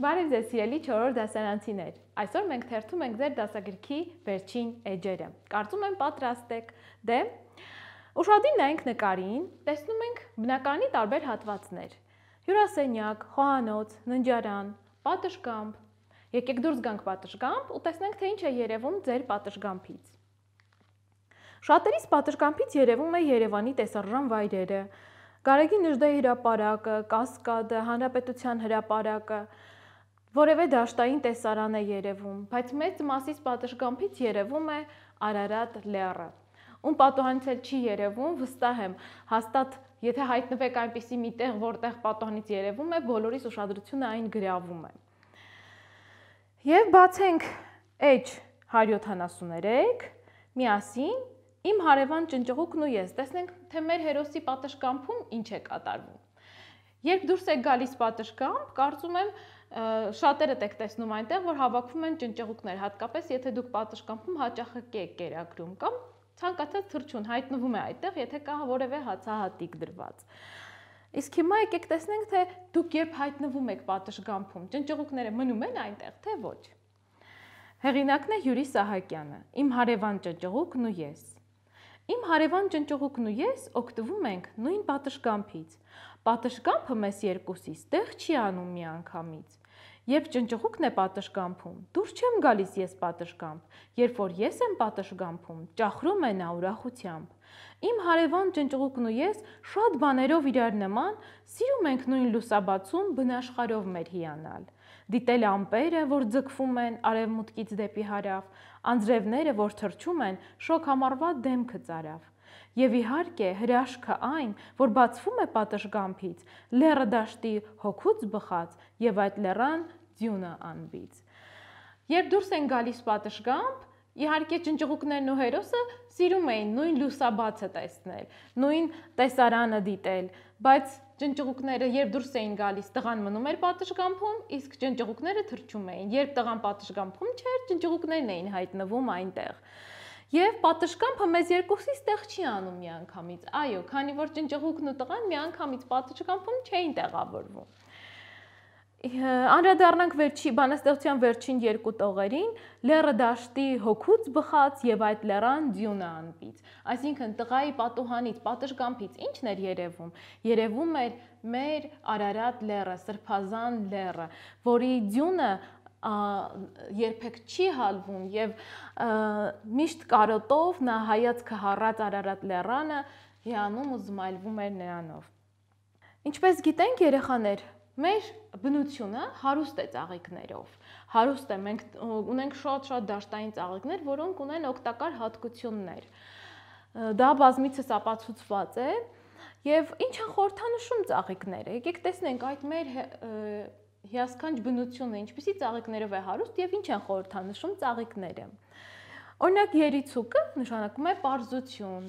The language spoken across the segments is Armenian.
Բարև ձեզ սիրելի 4-րդ դասարանցիներ։ Այսօր մենք թերթում ենք ձեր դասագրքի վերջին էջերը։ Կարծում եմ պատրաստ եք։ Դե ուշադիր նայենք նկարին, տեսնում ենք բնականի տարբեր հատվածներ։ Հյուրասենյակ, խոհանոց, ննջարան, պատշգամբ։ Եկեք դուրս գանք պատշգամբ ու տեսնենք թե ինչ է երևում ձեր պատշգամբից։ Շատերից պատշգամբից երևում է Երևանի տեսարժան վայրերը, Գարեգի Նժդեի հրապարակը, Կասկադը, Հանրապետության հրապարակը, որևէ դաշտային տեսարան է երևում, բայց մեծ մասից պատշգամբից երևում է Արարատ լեռը։ Ում պատուհանից էլ չի երևում, վստահ եմ, հաստատ եթե հայտնվեք այնպիսի մի տեղ, որտեղ պատուհանից երևում է, բոլորիս ուշադրությունը այն գրավում է։ Եվ բացենք H 173 միասին Իմ հարևան ճնճղուկն ու ես, տեսնենք, թե մեր հերոսի պատշգամբում ինչ է կատարվում։ Երբ դուրս եք գալիս պատշգամբ, կարծում եմ շատերդ եք տեսնում այնտեղ, որ հավաքվում են ճնճղուկներ, հատկապես եթե դուք պատշգամբում հաճախակի եք կերակրում կամ ցանկացած թրջուն հայտնվում է այդտեղ, եթե կա որևէ հացահատիկ դրված։ Իսկ հիմա եկեք տեսնենք, թե դուք երբ հայտնվում եք պատշգամբում, ճնճղուկները մնում են այնտեղ, թե ոչ։ Հեղինակն է Յուրի Սահակյանը, իմ հարևան ճնճղուկն ու ես։ Իմ հարևան ճնճղուկն ու ես օգտվում ենք նույն պատշգամբից։ Պատշգամբը մեզ երկուսից տեղ չի անում միանգամից։ Երբ ճնճղուկն է պատշգամբում, դուրս չեմ գալիս ես պատշգամբ։ Երբ որ ես եմ պատշգամբում, ճախրում է նա ուրախությամբ։ Իմ հարևան ճնճղուկն ու ես շատ բաներով իրար նման սիրում ենք նույն լուսաբացում բնաշխարով մեր հիանալ։ Դիտել ամպերը, որ ձգվում են արևմուտքից դեպի հարավ, անձրևները, որ թրջում են, շոկ համարվա դեմքը ծարավ։ Եվ իհարկե հրաշքը այն, որ բացվում է պատշգամբից, լեռը դաշտի հոգուց բխած եւ այդ լեռան ձյունը անբից։ Երբ դուրս են գալիս պատշգամբ, Իհարկե ճնճղուկներն ու հերոսը սիրում էին նույն լուսաբացը տեսնել, նույն տեսարանը դիտել, բայց ճնճղուկները երբ դուրս էին գալիս, տղան մնում էր պատշգամբում, իսկ ճնճղուկները թրջում էին։ Երբ տղան պատշգամբում չէր, ճնճղուկներն էին հայտնվում այնտեղ։ Եվ պատշգամբը մեզ երկուսից տեղ չի անում միանգամից։ Այո, քանի որ ճնճղուկն ու տղան միանգամից պատշգամբում չէին տեղավորվում անդրադառնանք վերջի բանաստեղծության վերջին երկու տողերին՝ լեռը դաշտի հոգուց բխած եւ այդ լեռան ձյունը անպից։ Այսինքն տղայի պատուհանից, պատշգամբից ի՞նչն էր երևում։ Երևում էր մեր Արարատ լեռը, Սրբազան լեռը, որի ձյունը երբեք չի հալվում եւ միշտ կարոտով նա հայացքը հառած Արարատ լեռանը հիանում ու զմայլվում էր նրանով։ Ինչպես գիտենք երեխաներ, Մեր բնությունը հարուստ է ծաղիկներով։ Հարուստ է, մենք ունենք շատ-շատ դաշտային ծաղիկներ, որոնք ունեն օգտակար հատկություններ։ Դա բազմիցս ապացուցված է, եւ ինչ են խորթանշում ծաղիկները։ Եկեք տեսնենք այդ մեր հիասքանչ բնությունը ինչպիսի ծաղիկներով է հարուստ եւ ինչ են խորթանշում ծաղիկները։ Օրինակ երիցուկը նշանակում է པարզություն,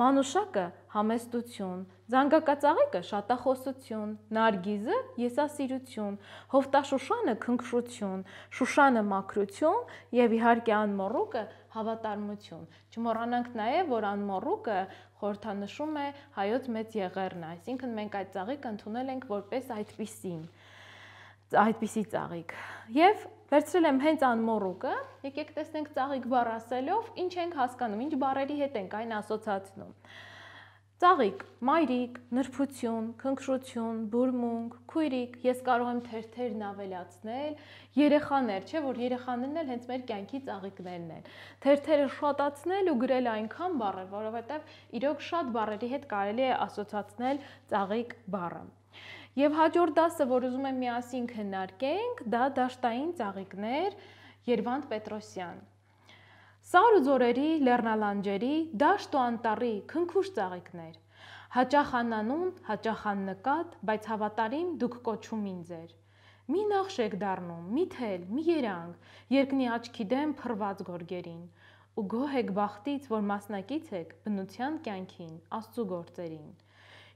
Մանուշակը համեստություն, զանգակածաղիկը շատախոսություն, նարգիզը եսասիրություն, հովտաշուշանը քնքշություն, շուշանը մաքրություն եւ իհարկե անմոռուկը հավատարմություն։ Չմոռանանք նաեւ, որ անմոռուկը խորհրդանշում է հայոց մեծ եղերնը, այսինքն մենք այդ ծաղիկը ընդունել ենք որպես այդպիսին այդպիսի ծաղիկ։ Եվ վերցրել եմ հենց անմոռուկը, եկեք տեսնենք ծաղիկ բառ ասելով, ինչ ենք հասկանում, ինչ բառերի հետ ենք այն ասոցացնում։ Ծաղիկ, մայրիկ, նրբություն, քնքշություն, բուրմունք, քույրիկ, ես կարող եմ թերթերն ավելացնել, երեխաներ, չէ՞ որ երեխաներն էլ հենց մեր կյանքի ծաղիկներն են։ Թերթերը շատացնել ու գրել այնքան բառեր, որովհետև իրոք շատ բառերի հետ կարելի է ասոցացնել ծաղիկ բառը։ Եվ հաջորդ դասը, որ ուզում եմ միասին քննարկենք, դա դաշտային ծաղիկներ Երվանդ Պետրոսյան։ Սար ու ձորերի, լեռնալանջերի, դաշտ ու անտառի քնքուշ ծաղիկներ։ Հաճախ անանուն, հաճախ աննկատ, բայց հավատարիմ դուք կոչում ինձ էր։ Մի նախշ եք դառնում, մի թել, մի երանգ, երկնի աչքի դեմ փռված գորգերին, ու գոհ եք բախտից, որ մասնակից եք բնության կյանքին, Աստծո գործերին։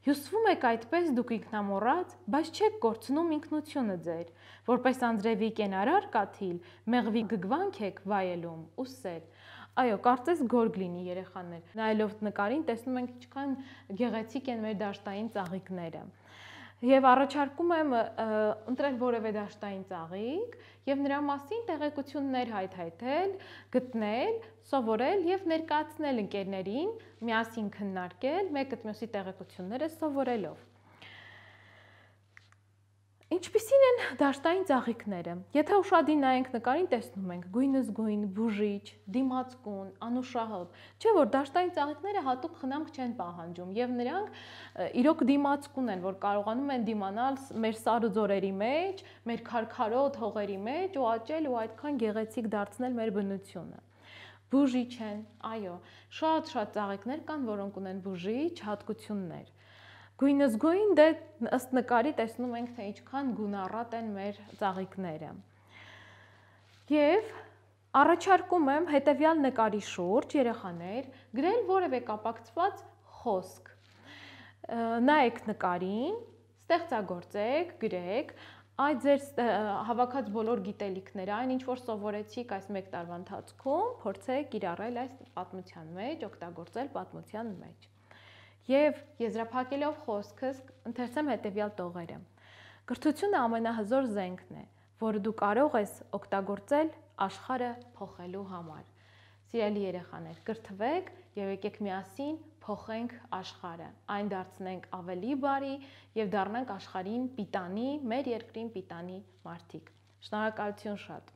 Հյուսվում եք այդպես դուք ինքնամոռաց, բայց չեք կորցնում ինքնությունը ձեր, որպես անձրևի կենարար կաթիլ, մեղվի գգվանք եք վայելում ու սեր։ Այո, կարծես գորգ լինի երեխաներ։ Նայելով նկարին տեսնում ենք ինչքան գեղեցիկ են մեր դաշտային ծաղիկները։ եւ առաջարկում եմ ընտրել որևէ դաշտային ծաղիկ եւ նրա մասին տեղեկություններ հայթայթել, գտնել, սովորել եւ ներկայացնել ընկերներին, միասին քննարկել, մեկը մյուսի տեղեկությունները սովորելով։ Ինչպիսին են դաշտային ծաղիկները։ Եթե ուշադիր նայենք նկարին, տեսնում ենք գույնզգույն, բուժիչ, դիմացկուն, անուշահոտ։ Չէ՞ որ դաշտային ծաղիկները հատուկ խնամք չեն պահանջում եւ նրանք իրոք դիմացկուն են, որ կարողանում են դիմանալ մեր սարը ձորերի մեջ, մեր քարքարոտ հողերի մեջ ու աճել ու այդքան գեղեցիկ դարձնել մեր բնությունը բուժիչ են, այո, շատ-շատ ծաղիկներ կան, որոնք ունեն բուժիչ հատկություններ։ Գույնզգույն դե ըստ նկարի տեսնում ենք, թե ինչքան գունառատ են մեր ծաղիկները։ Եվ առաջարկում եմ հետևյալ նկարի շուրջ երեխաներ գրել որևէ կապակցված խոսք։ Նայեք նկարին, ստեղծագործեք, գրեք, այդ ձեր հավաքած բոլոր գիտելիքները, այն ինչ որ սովորեցիք այս 1 տարվա ընթացքում, փորձեք կիրառել այս պատմության մեջ, օգտագործել պատմության մեջ եւ եզրափակելով խոսքս ընթերցեմ հետեւյալ տողերը։ Կրթությունը ամենահզոր զենքն է, որը դու կարող ես օգտագործել աշխարհը փոխելու համար։ Սիրելի երեխաներ, կրթվեք եւ եկեք միասին փոխենք աշխարհը։ Այն դարձնենք ավելի բարի եւ դառնանք աշխարհին պիտանի, մեր երկրին պիտանի մարդիկ։ Շնորհակալություն շատ։